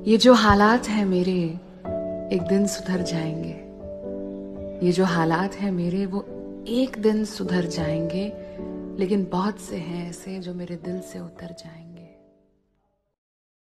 ये जो हालात हैं मेरे, एक दिन सुधर जाएँगे। ये जो हालात हैं मेरे, वो एक दिन सुधर जाएँगे, लेकिन बहुत से हैं ऐसे जो मेरे दिल से उतर जाएँगे।